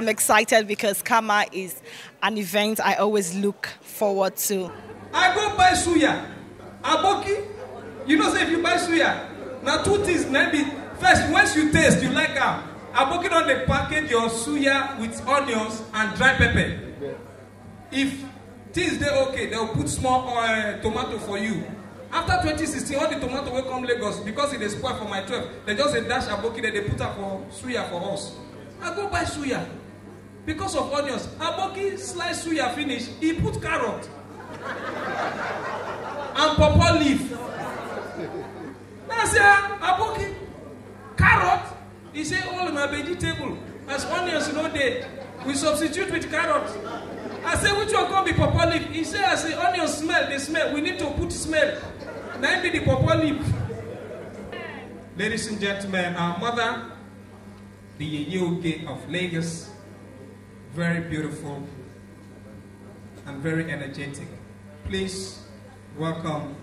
I'm excited because Kama is an event I always look forward to. I go buy suya. Aboki, you know, say if you buy suya, now two things maybe. First, once you taste, you like am. Aboki don dey package your suya with onions and dry pepper. If things dey okay, they will put small uh, tomato for you. After 2016, all the tomato wey come Lagos because e dey spoil for my 12, they just dey dash aboki, they dey put am for suya for us. I go buy suya because of onions. Aboki slice suya finish, he put carrot and pawpaw leaf. Now say, aboki, carrot? He say, all my vegetable, as onions no dey, we substitute with carrot. I say, which one come be pawpaw leaf? He say, I say, onion smell, they smell. We need to put smell. Now be the pawpaw leaf. Ladies and gentlemen, our mother, the Yogi of Lagos, very beautiful and very energetic. Please welcome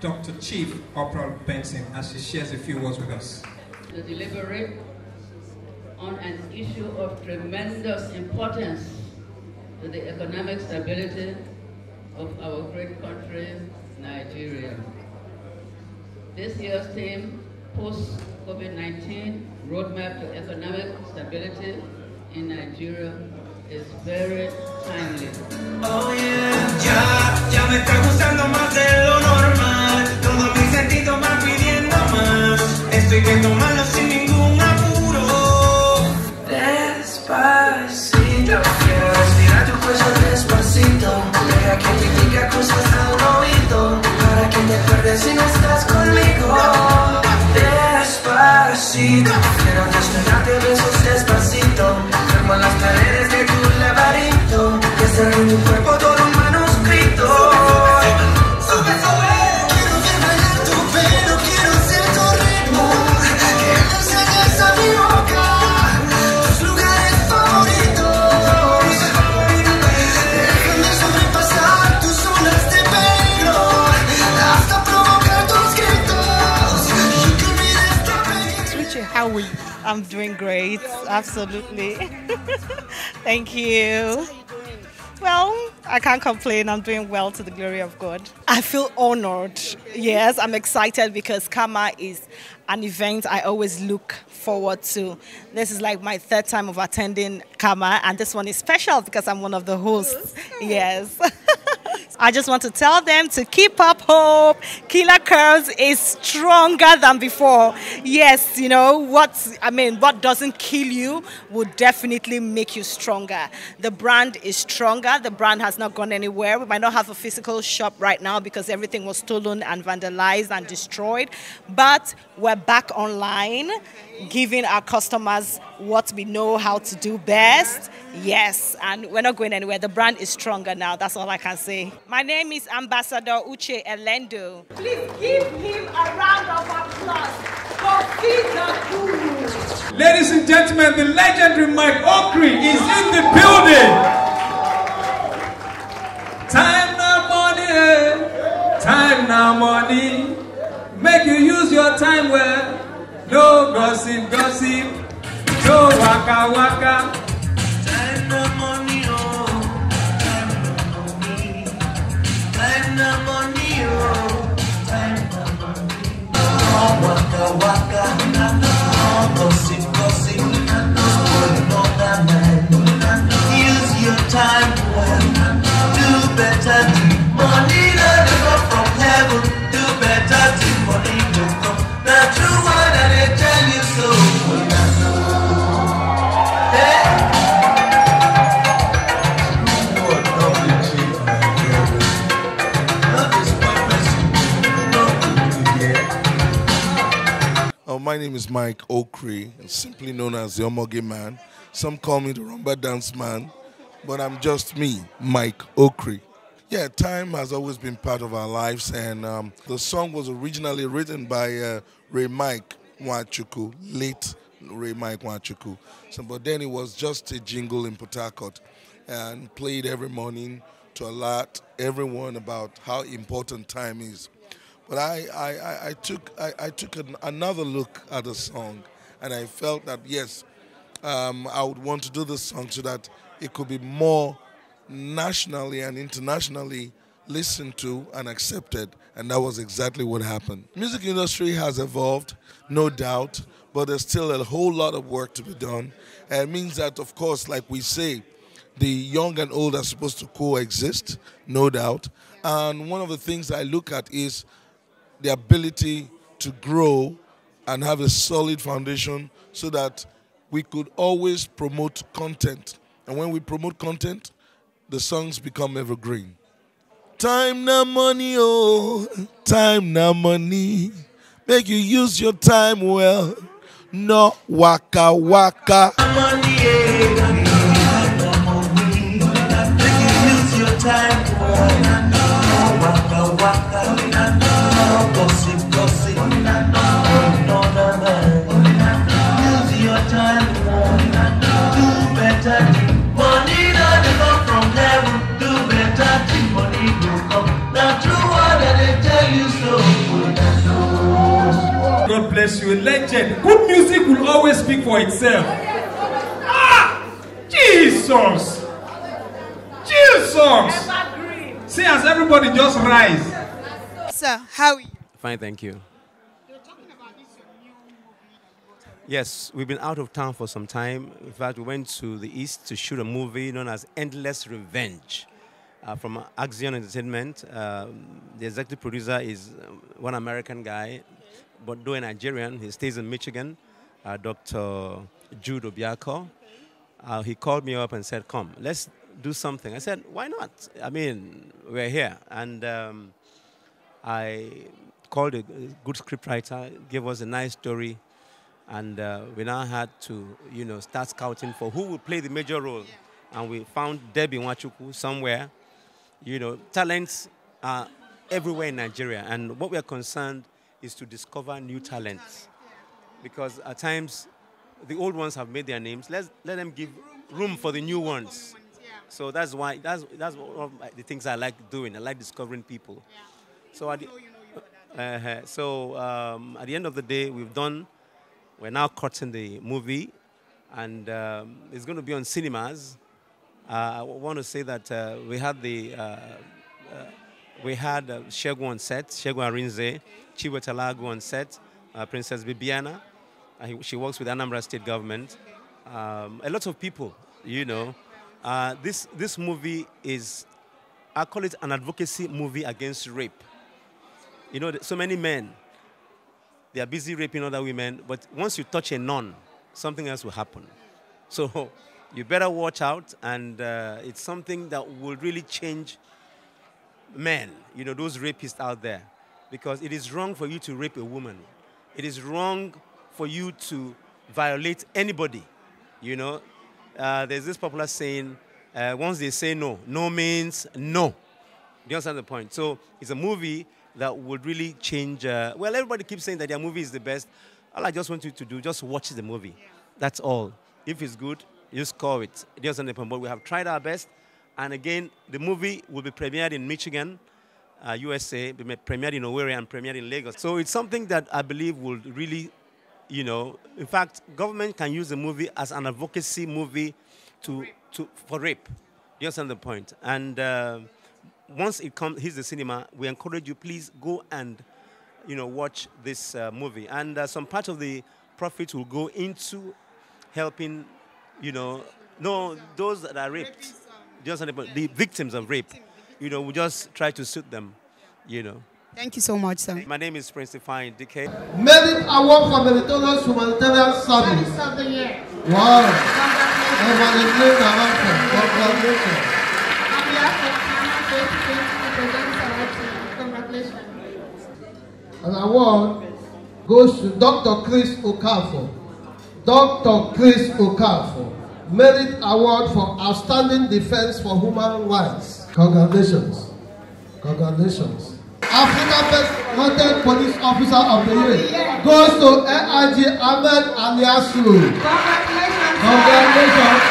Dr. Chief Opral Benson as she shares a few words with us. To deliberate on an issue of tremendous importance to the economic stability of our great country, Nigeria. This year's theme, Post-COVID-19 Roadmap to Economic Stability in Nigeria, is very timely. Oh yeah, ya, ya me está gustando más de lo normal. Todos mis sentidos van pidiendo más. Estoy que tomarlo sin ningún apuro. Despacito, quiero respirar tu cuello despacito. Deja que te diga cosas al oído. Para que te acuerdes si no estás conmigo. Despacito, quiero desnudarte despacito. Doing great. Absolutely. Thank you. Well, I can't complain. I'm doing well to the glory of God. I feel honored. Yes, I'm excited because CAMA is an event I always look forward to. This is like my third time of attending CAMA, and this one is special because I'm one of the hosts. Yes. I just want to tell them to keep up hope. Killer Curls is stronger than before. Yes, you know what I mean. What doesn't kill you will definitely make you stronger. The brand is stronger. The brand has not gone anywhere. We might not have a physical shop right now because everything was stolen and vandalized and destroyed, but we're back online, giving our customers what we know how to do best. Yes, and we're not going anywhere. The brand is stronger now. That's all I can say. My name is Ambassador Uche Elendu. Please give him a round of applause for the Guru. Ladies and gentlemen, the legendary Mike Okri is in the building. Time now money, eh? time now money. Make you use your time well. Gossip, gossip. No waka waka. Time no money, oh. No money. Money, oh. Time no money. Oh. Waka waka. Oh, gossip. My name is Mike Okri, simply known as the Omoge Man. Some call me the Rumba Dance Man, but I'm just me, Mike Okri. Yeah, time has always been part of our lives, and um, the song was originally written by uh, Ray Mike Wachuku, late Ray Mike Wachuku. So, but then it was just a jingle in Port and played every morning to alert everyone about how important time is. But I, I, I, took, I, I took an, another look at the song, and I felt that yes, um, I would want to do this song so that it could be more nationally and internationally listened to and accepted. And that was exactly what happened. Music industry has evolved no doubt but there's still a whole lot of work to be done. And it means that of course like we say the young and old are supposed to coexist no doubt. And one of the things i look at is the ability to grow and have a solid foundation so that we could always promote content. And when we promote content, the songs become evergreen. Time na money, oh, time na money. Make you use your time well. No waka waka. money, yeah. Make you use your time well. No waka waka. Bless you. A legend. Good music will always speak for itself. Ah! Jesus! Jesus! See, as everybody just rise. Sir, how are you? Fine, thank you. Yes, we've been out of town for some time. In fact, we went to the east to shoot a movie known as Endless Revenge uh, from Axion Entertainment. Um, the executive producer is um, one American guy, but though a Nigerian, he stays in Michigan, uh, Dr. Jude Obiako. Uh, he called me up and said, Come, let's do something. I said, Why not? I mean, we're here. And um, I called a good scriptwriter, gave us a nice story, and uh, we now had to, you know, start scouting for who would play the major role. And we found Debbie Wachuku somewhere. You know, talents are everywhere in Nigeria, and what we are concerned is to discover new talents, because at times the old ones have made their names. Let's let them give room for the new ones. So that's why that's that's one of the things I like doing. I like discovering people. So at the, uh, so um, at the end of the day, we've done. We're now cutting the movie, and um, it's going to be on cinemas. Uh, I want to say that uh, we had the uh, uh, we had uh, Segun on set, Segun Arinze, Chiwetalu Agu on set, uh, Princess Bibiana. Uh, she works with Anambra State government. Um, a lot of people, you know. Uh, this this movie is, I call it an advocacy movie against rape. You know, so many men, they are busy raping other women, but once you touch a nun, something else will happen. So you better watch out, and uh, it's something that will really change men, you know, those rapists out there. Because it is wrong for you to rape a woman. It is wrong for you to violate anybody, you know. Uh, there's this popular saying, uh, once they say no, no means no. Do you understand the point? So it's a movie that would really change. Uh, well, everybody keeps saying that their movie is the best. All I just want you to do, just watch the movie. That's all. If it's good, you score it. Do you understand the point? But we have tried our best. And again, the movie will be premiered in Michigan, uh, USA, premiered in Owerri, and premiered in Lagos. So it's something that I believe will really, you know, in fact, government can use the movie as an advocacy movie to, to, for rape. You understand the point? And uh, once it comes, hits the cinema, we encourage you, please go and, you know, watch this uh, movie. And uh, some part of the profit will go into helping, you know, no, those that are raped. Do you understand the? The victims of rape. You know, we just try to suit them, you know. Thank you so much, sir. My name is Prince Define DK. Merit Award for Meritorious Humanitarian Service. of the year. Wow. Evangeline Congratulations. On behalf of CAMA 2020 presents award to you. Congratulations. An award goes to Dr. Chris Okafor. Dr. Chris Okafor. Merit Award for Outstanding Defense for Human Rights. Congratulations. Congratulations. Africa Best Wanted Police Officer of the Year goes to AIG Ahmed Aliasu. Congratulations. Congratulations.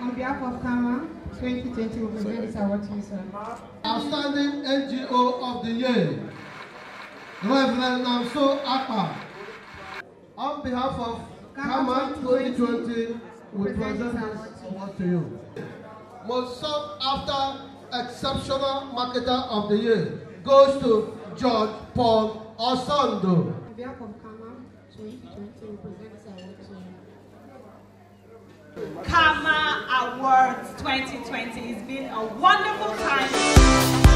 On behalf of Kama 2020, we present this award to you, sir. Outstanding NGO of the Year, Reverend Namso Akpa. On behalf of Kama 2020, we present this award to you. Most sought after exceptional marketer of the year goes to George Paul Osondo. On behalf of Kama 2020, we present this award to you. Karma Awards 2020 has been a wonderful time